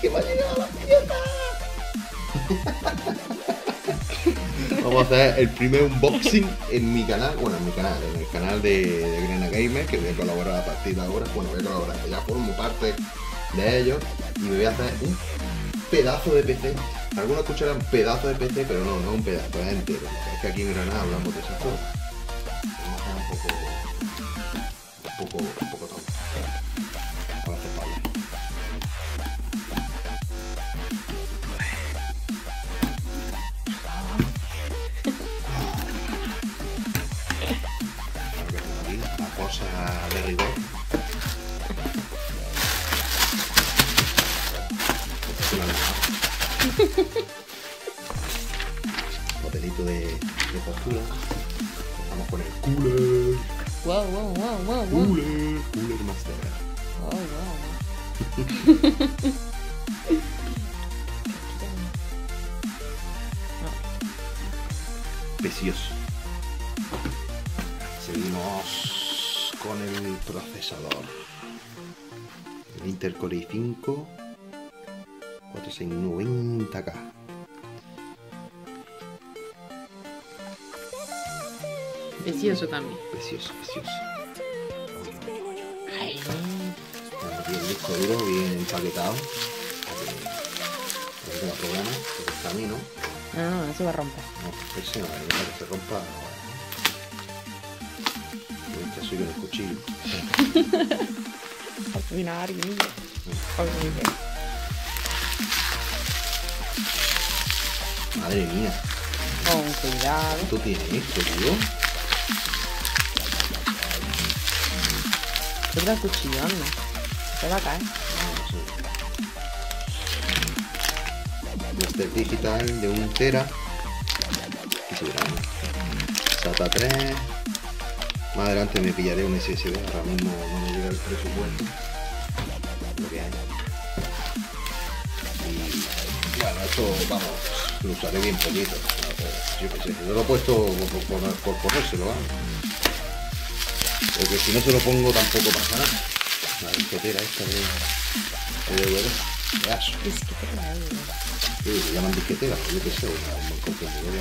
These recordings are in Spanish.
¡Que me ha llegado la pieza! Vamos a hacer el primer unboxing en mi canal, bueno, en mi canal, en el canal de, de Grena Gamer, que voy a colaborar a partir de ahora. Bueno, voy a colaborar, ya formo parte de ellos y me voy a hacer un pedazo de PC. Algunos escucharán pedazo de PC, pero no, no un pedazo, es entero. Es que aquí en Granada hablamos de esa forma. Vamos a hacer un poco. un poco Papelito de, de postura. Vamos con el cooler. Wow, wow, wow, wow, wow. Cooler. Cooler master. Wow, wow. Precioso. Seguimos con el procesador. El Intel Core i5 4690K. Precioso también. Precioso, precioso. Ay, el disco duro bien empaquetado. Para que, problemas. Porque está a mí, ¿no? no, no, no se va a romper. No, ese no, para que se rompa. Ahorita soy el cuchillo. Al final, niño. Madre mía, Con cuidado. ¿tú tienes esto, tío? Cuchillo, anda. Se va a caer. Master Digital de 1 tera. SATA 3. Más adelante me pillaré un SSD, ahora mismo no me llega el presupuesto. Esto vamos, lo usaré bien poquito. Yo qué sé, yo lo he puesto por, por, por ponérselo, ¿vale? Porque si no se lo pongo tampoco pasa nada. La disquetera esta de, de DVD. La digo. Sí, se llaman disqueteras, pues yo qué sé, un buen contenedor de.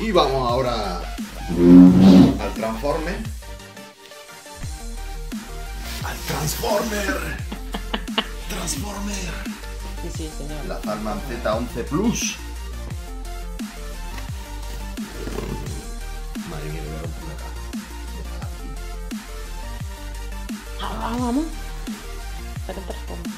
Y vamos ahora al Transformer. ¡Al Transformer! ¡Transformer! Sí, sí, señor. La Farman Z11 Plus. Madre mía, me voy a romper la cara. Ah, vamos, vamos. Saca el transforma.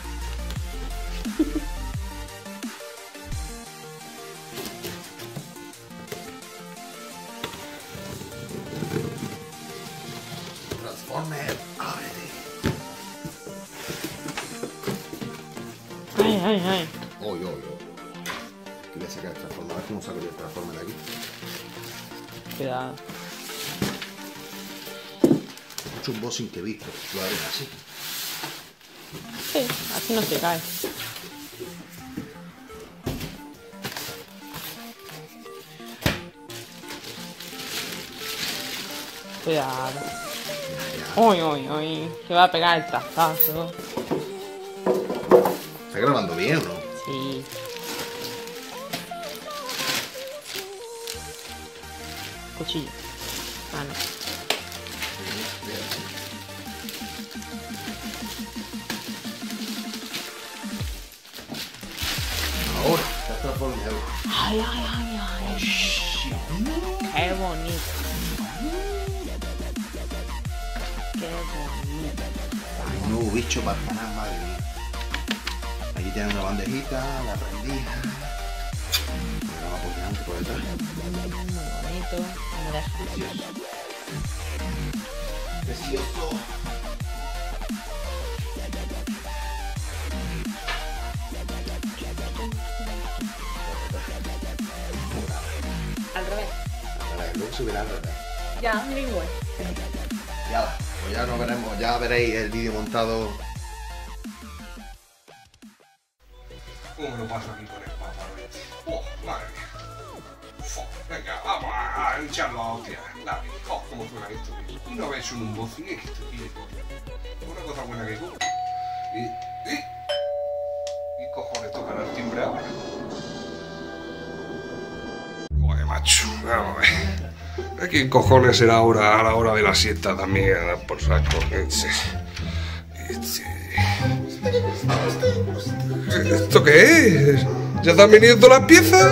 Transformer, ábrete. Ay, ay, ay. Oy, oy, oy. Que voy a sacar el Transformer. A ver cómo saco yo el Transformer de aquí. Cuidado. Mucho un bossing que he visto. Lo haré así. Sí, así no se cae. Cuidado. Uy, uy, uy. Que va a pegar el trastazo. ¿Está grabando bien o no? Sí. Cuchillo. Ah, no. Ahora. Está Transformer. Ay, ay, ay, ay. Qué bonito. Un nuevo bicho para canal, madre mía. Aquí tiene una bandejita, la rendija. Me la va apoyando por detrás. Muy bonito. Precioso. Precioso. Al revés. A ver, luego subirá al revés. Ya, bilingüe. Ya, pues ya nos veremos, ya veréis el vídeo montado. ¿Cómo lo paso aquí con el papa? ¡Oh, madre mía! Venga, vamos a, echarlo a hostia. Dale, oh, cómo suena esto. Y no ves un unboxing esto, tío. Una cosa buena que compro. Y, y, y cojones tocan el timbre ahora. Joder, macho, vamos a ver. ¿Qué cojones será ahora a la hora de la siesta también? a dar Por saco. Este- ¿Esto qué es? ¿Ya están viniendo las piezas?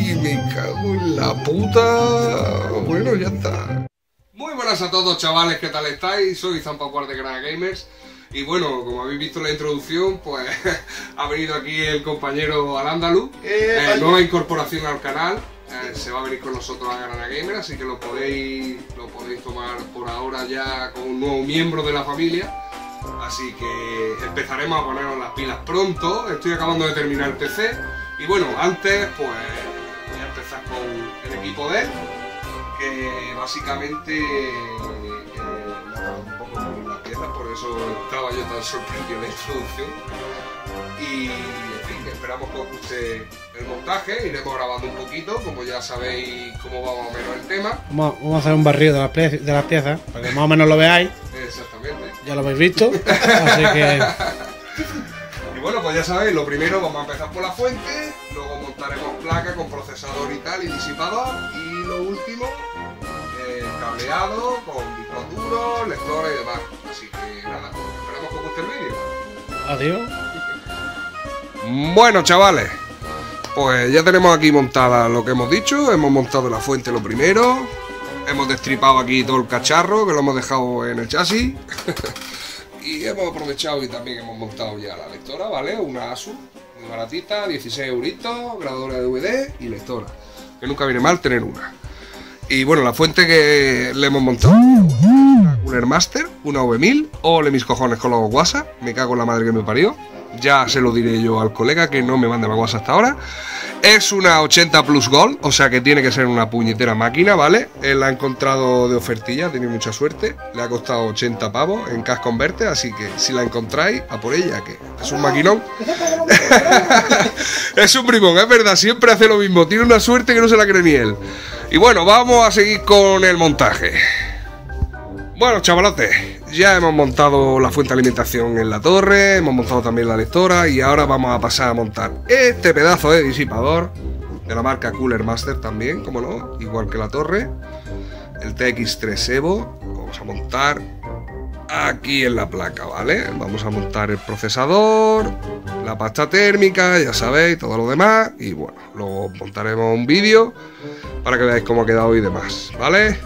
Y me cago en la puta. Bueno, ya está. Muy buenas a todos, chavales, ¿qué tal estáis? Soy Zampa Cuart de Granada Gamers. Y bueno, como habéis visto en la introducción, pues ha venido aquí el compañero Al Andaluz, Eh, eh, nueva incorporación al canal. Eh, se va a venir con nosotros a Granada Gamer, así que lo podéis, lo podéis tomar por ahora ya como un nuevo miembro de la familia. Así que empezaremos a ponernos las pilas pronto. Estoy acabando de terminar el PC. Y bueno, antes pues voy a empezar con el equipo D, que básicamente eh, un poco con las piezas, por eso estaba yo tan sorprendido en la introducción. Y fin, esperamos que os guste el montaje, iremos grabando un poquito, como ya sabéis cómo va más o menos el tema. Vamos, vamos a hacer un barrido de las, pie- de las piezas para que más o menos lo veáis. Exactamente. Ya lo habéis visto. Así que Y bueno, pues ya sabéis, lo primero vamos a empezar por la fuente, luego montaremos placa con procesador y tal y disipador y lo último, eh, cableado con discos duros, lectores y demás. Así que nada, esperamos que os guste el vídeo. adiós. Bueno, chavales, pues ya tenemos aquí montada lo que hemos dicho. Hemos montado la fuente lo primero. Hemos destripado aquí todo el cacharro que lo hemos dejado en el chasis. y hemos aprovechado y también hemos montado ya la lectora, ¿vale? Una Asus, muy baratita, 16 euritos, grabadora de DVD y lectora. Que nunca viene mal tener una. Y bueno, la fuente que le hemos montado. Una Cooler una V1000. Ole mis cojones con los WhatsApp. Me cago en la madre que me parió. Ya se lo diré yo al colega que no me más WhatsApp hasta ahora. Es una 80 Plus Gold, o sea que tiene que ser una puñetera máquina, ¿vale? Él la ha encontrado de ofertilla, tiene mucha suerte. Le ha costado 80 pavos en Cash Converte, así que si la encontráis, a por ella, que es un maquinón. es un brimón, es verdad, siempre hace lo mismo. Tiene una suerte que no se la cree ni él. Y bueno, vamos a seguir con el montaje. Bueno, chavalotes, ya hemos montado la fuente de alimentación en la torre, hemos montado también la lectora y ahora vamos a pasar a montar este pedazo de disipador de la marca Cooler Master también, como no, igual que la torre, el TX3 Evo, lo vamos a montar aquí en la placa, ¿vale? Vamos a montar el procesador, la pasta térmica, ya sabéis, todo lo demás y bueno, luego montaremos un vídeo para que veáis cómo ha quedado y demás, ¿vale?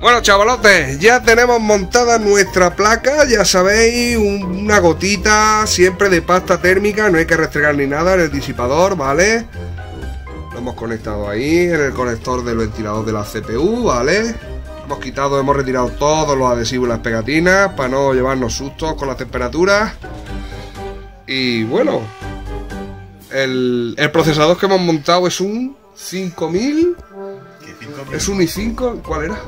Bueno, chavalotes, ya tenemos montada nuestra placa, ya sabéis, un- una gotita siempre de pasta térmica, no hay que restregar ni nada en el disipador, ¿vale? Lo hemos conectado ahí en el conector del ventilador de la CPU, ¿vale? Hemos quitado, hemos retirado todos los adhesivos y las pegatinas para no llevarnos sustos con las temperaturas. Y bueno, el, el procesador que hemos montado es un 5000, Que 5 es un i5, ¿cuál era?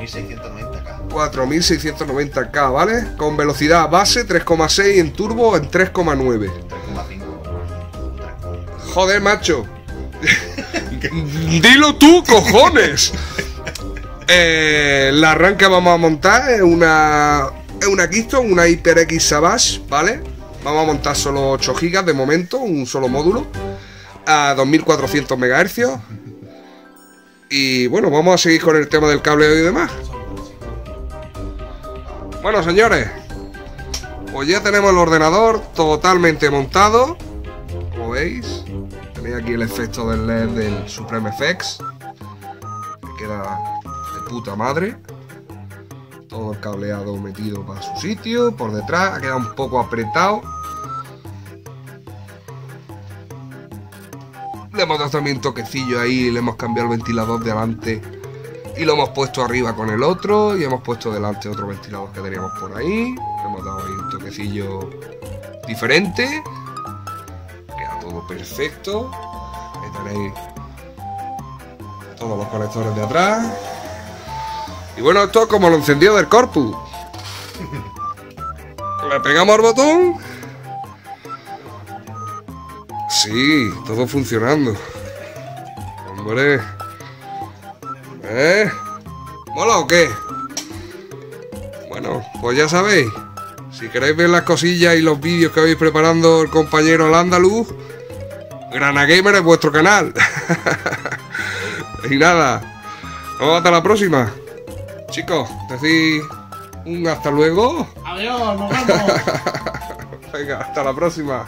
4690K. 4690K, ¿vale? Con velocidad base 3,6 en turbo en 3,9. 3,5. Joder, macho. Dilo tú, cojones. Eh, la RAM que vamos a montar es una, es una Keystone, una HyperX Savage, ¿vale? Vamos a montar solo 8 GB de momento, un solo módulo, a 2400 MHz. Y bueno, vamos a seguir con el tema del cableo y demás. Bueno, señores, pues ya tenemos el ordenador totalmente montado. Como veis, tenéis aquí el efecto del LED del Supreme FX. Que queda de puta madre. Todo el cableado metido para su sitio. Por detrás ha quedado un poco apretado. Le hemos dado también un toquecillo ahí. Le hemos cambiado el ventilador de adelante. Y lo hemos puesto arriba con el otro. Y hemos puesto delante otro ventilador que teníamos por ahí. Le hemos dado ahí un toquecillo diferente. Queda todo perfecto. Ahí tenéis todos los conectores de atrás. Y bueno, esto es como lo encendido del corpus. Le pegamos al botón. Sí, todo funcionando. Hombre. ¿Eh? ¿Mola o qué? Bueno, pues ya sabéis. Si queréis ver las cosillas y los vídeos que habéis preparando el compañero al andaluz, Grana Gamer es vuestro canal. y nada, hasta la próxima. Chicos, decís un hasta luego. Adiós, nos vemos. Venga, hasta la próxima.